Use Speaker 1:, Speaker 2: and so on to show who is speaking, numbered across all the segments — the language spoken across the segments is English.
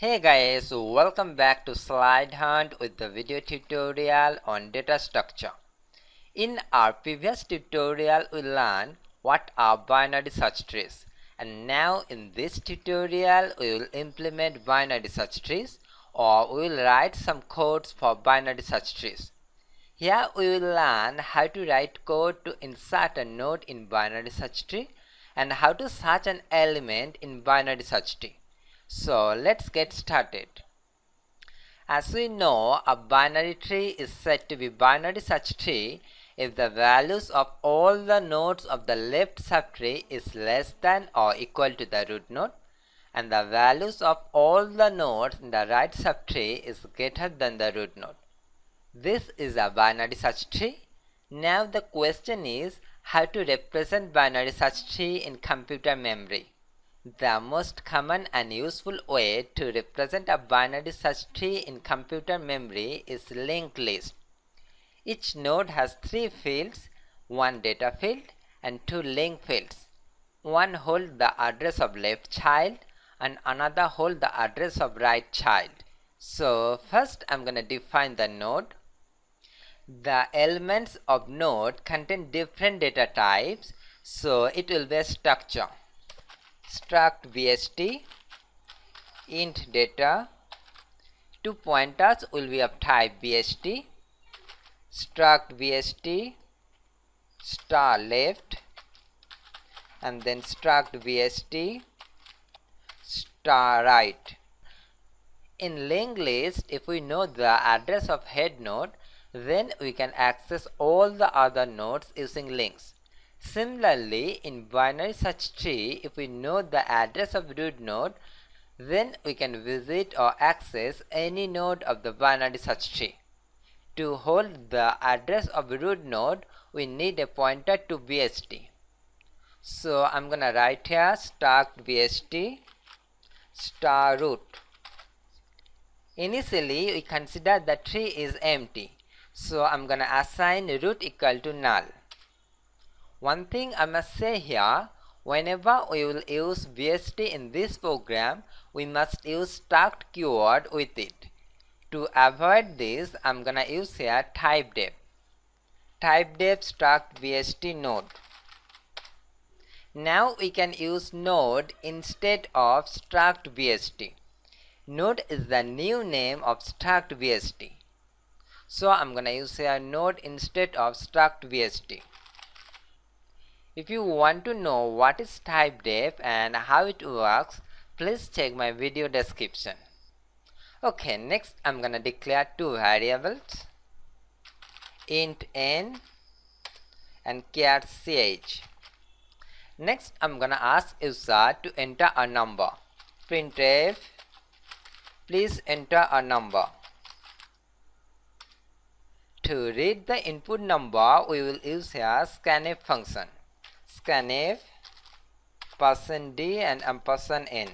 Speaker 1: Hey guys, welcome back to Slide Hunt with the video tutorial on data structure. In our previous tutorial, we learned what are binary search trees. And now in this tutorial, we will implement binary search trees or we will write some codes for binary search trees. Here we will learn how to write code to insert a node in binary search tree and how to search an element in binary search tree. So let's get started. As we know, a binary tree is said to be binary search tree if the values of all the nodes of the left subtree is less than or equal to the root node and the values of all the nodes in the right subtree is greater than the root node. This is a binary search tree. Now the question is how to represent binary search tree in computer memory. The most common and useful way to represent a binary search tree in computer memory is linked list. Each node has three fields, one data field and two link fields. One holds the address of left child and another holds the address of right child. So first I'm going to define the node. The elements of node contain different data types so it will be a structure struct bst int data two pointers will be of type bst struct bst star left and then struct bst star right. In linked list if we know the address of head node then we can access all the other nodes using links Similarly, in binary search tree, if we know the address of root node, then we can visit or access any node of the binary search tree. To hold the address of root node, we need a pointer to BST. So I'm gonna write here struct BST star root. Initially, we consider the tree is empty. So I'm gonna assign root equal to null. One thing I must say here, whenever we will use BST in this program, we must use struct keyword with it. To avoid this, I'm gonna use here typedef. Def struct BST node. Now we can use node instead of struct BST. Node is the new name of struct BST. So I'm gonna use here node instead of struct BST. If you want to know what is typedef and how it works, please check my video description. Okay, next I'm gonna declare two variables int n and char ch. Next I'm gonna ask user to enter a number. printf please enter a number. To read the input number, we will use here scanf function scanf percent d and ampersand n.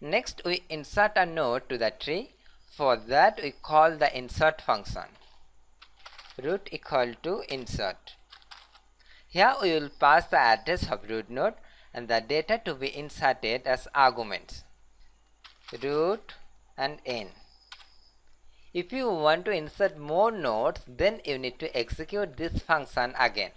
Speaker 1: Next we insert a node to the tree. For that we call the insert function. Root equal to insert. Here we will pass the address of root node and the data to be inserted as arguments. Root and n. If you want to insert more nodes then you need to execute this function again.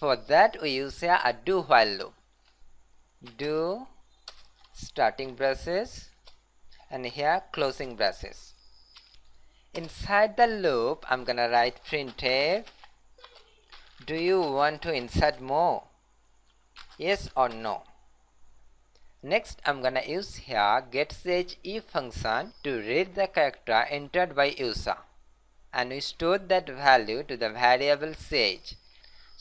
Speaker 1: For that we use here a do while loop. Do starting braces and here closing braces. Inside the loop I'm gonna write printf do you want to insert more? Yes or no? Next I'm gonna use here getche function to read the character entered by user and we store that value to the variable ch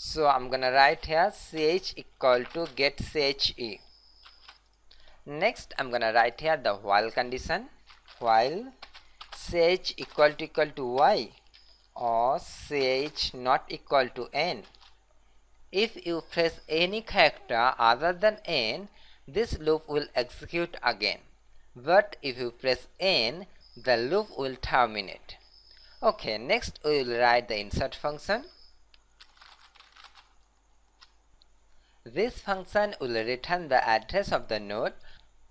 Speaker 1: so I'm gonna write here ch equal to get che next I'm gonna write here the while condition. While ch equal to equal to y or ch not equal to n. If you press any character other than n this loop will execute again. But if you press n the loop will terminate. Okay next we will write the insert function This function will return the address of the node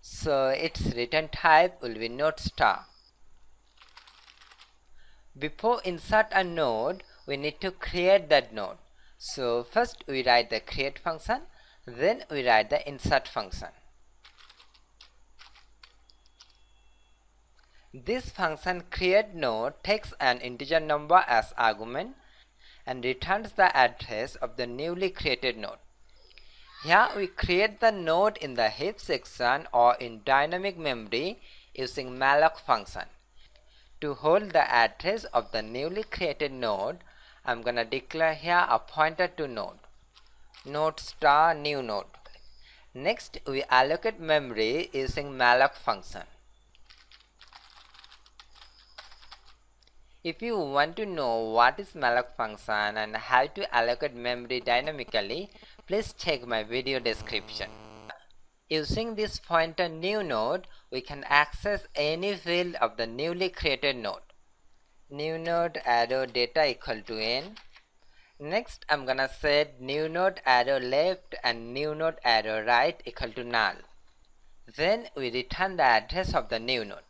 Speaker 1: so its return type will be node star. Before insert a node, we need to create that node. So first we write the create function, then we write the insert function. This function create node takes an integer number as argument and returns the address of the newly created node. Here we create the node in the heap section or in dynamic memory using malloc function. To hold the address of the newly created node, I'm gonna declare here a pointer to node. Node star new node. Next, we allocate memory using malloc function. If you want to know what is malloc function and how to allocate memory dynamically, please check my video description. Using this pointer new node, we can access any field of the newly created node. New node arrow data equal to n. Next, I'm gonna set new node arrow left and new node arrow right equal to null. Then we return the address of the new node.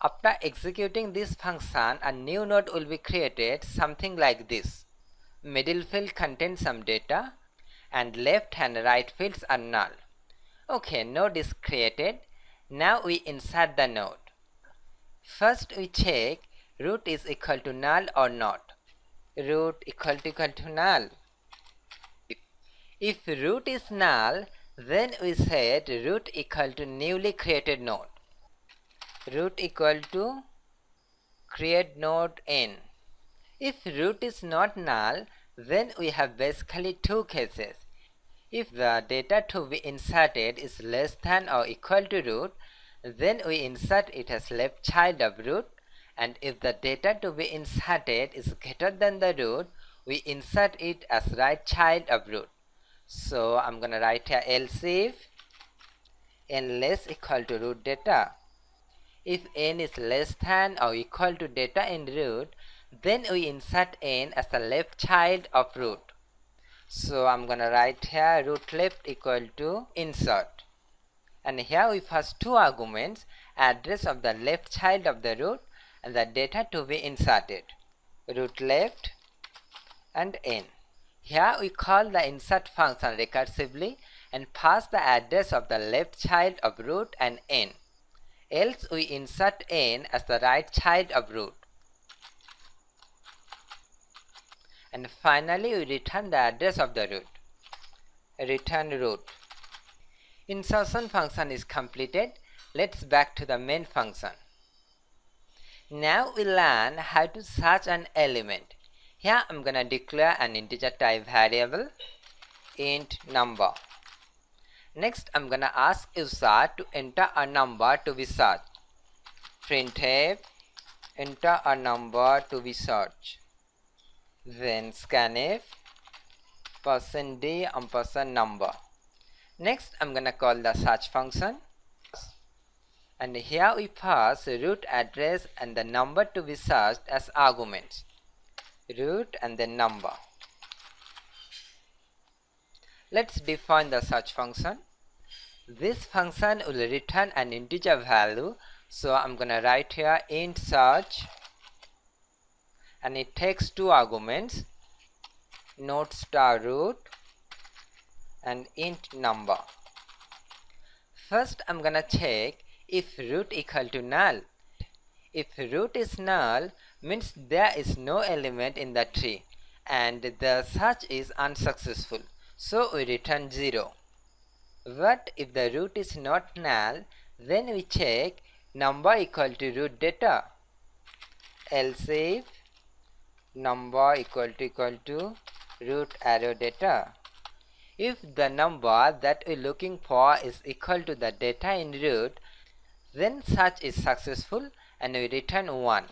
Speaker 1: After executing this function, a new node will be created something like this. Middle field contains some data and left and right fields are null. Okay, node is created. Now we insert the node. First we check root is equal to null or not. Root equal to equal to null. If root is null, then we set root equal to newly created node root equal to create node n. If root is not null, then we have basically two cases. If the data to be inserted is less than or equal to root, then we insert it as left child of root and if the data to be inserted is greater than the root, we insert it as right child of root. So I'm gonna write here else if n less equal to root data if n is less than or equal to data in root, then we insert n as the left child of root. So I'm gonna write here root left equal to insert. And here we pass two arguments, address of the left child of the root and the data to be inserted. Root left and n. Here we call the insert function recursively and pass the address of the left child of root and n else we insert n as the right child of root. And finally we return the address of the root. Return root. Insertion function is completed. Let's back to the main function. Now we learn how to search an element. Here I'm gonna declare an integer type variable int number. Next, I'm gonna ask user to enter a number to be searched. Printf, enter a number to be searched. Then scanf, percent d ampersand number. Next, I'm gonna call the search function. And here we pass root address and the number to be searched as arguments. Root and then number. Let's define the search function. This function will return an integer value. So I'm gonna write here int search and it takes two arguments node star root and int number. First I'm gonna check if root equal to null. If root is null means there is no element in the tree and the search is unsuccessful so we return 0. But if the root is not null, then we check number equal to root data. Else if number equal to equal to root arrow data. If the number that we're looking for is equal to the data in root, then search is successful and we return 1.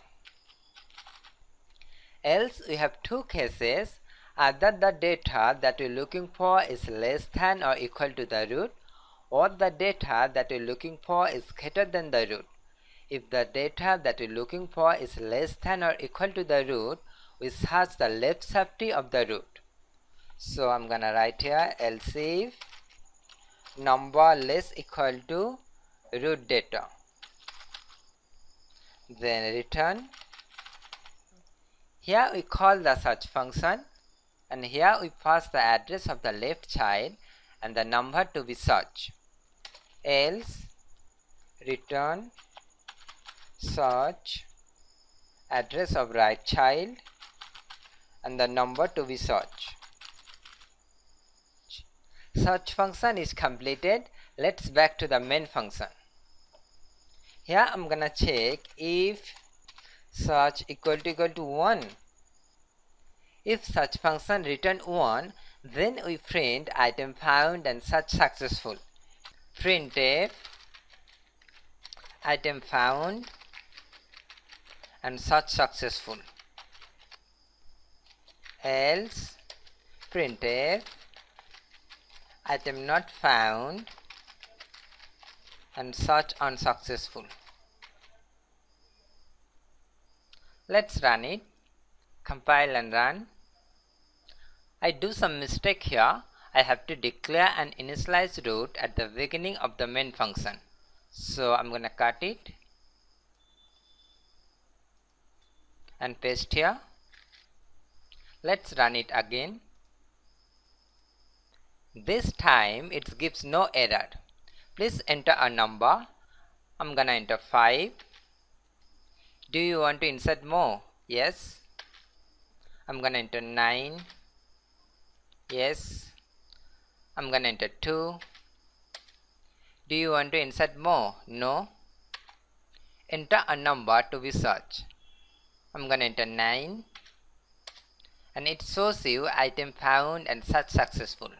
Speaker 1: Else we have two cases either the data that we're looking for is less than or equal to the root or the data that we're looking for is greater than the root. If the data that we're looking for is less than or equal to the root, we search the left subtree of the root. So I'm gonna write here else if number less equal to root data. Then return. Here we call the search function and here we pass the address of the left child and the number to be searched. Else return search address of right child and the number to be searched. Search function is completed. Let's back to the main function. Here I'm gonna check if search equal to equal to 1 if search function return 1 then we print item found and search successful. Printf item found and search successful else printf item not found and search unsuccessful. Let's run it compile and run. I do some mistake here. I have to declare an initialize root at the beginning of the main function. So I'm gonna cut it and paste here let's run it again. This time it gives no error. Please enter a number. I'm gonna enter 5 do you want to insert more? Yes. I'm gonna enter 9 yes. I'm gonna enter 2 do you want to insert more? No. Enter a number to be searched. I'm gonna enter 9 and it shows you item found and search successful.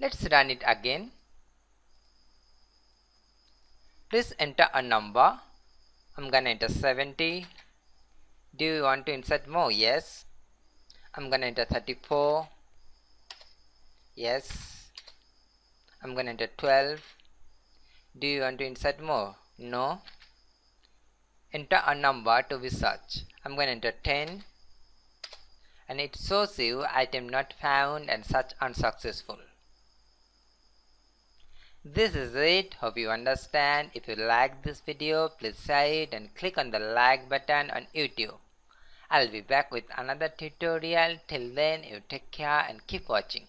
Speaker 1: Let's run it again. Please enter a number. I'm gonna enter 70 do you want to insert more? Yes. I'm gonna enter 34 yes. I'm gonna enter 12 do you want to insert more? No. Enter a number to be searched. I'm gonna enter 10 and it shows you item not found and search unsuccessful. This is it. Hope you understand. If you like this video please share it and click on the like button on youtube. I'll be back with another tutorial. Till then you take care and keep watching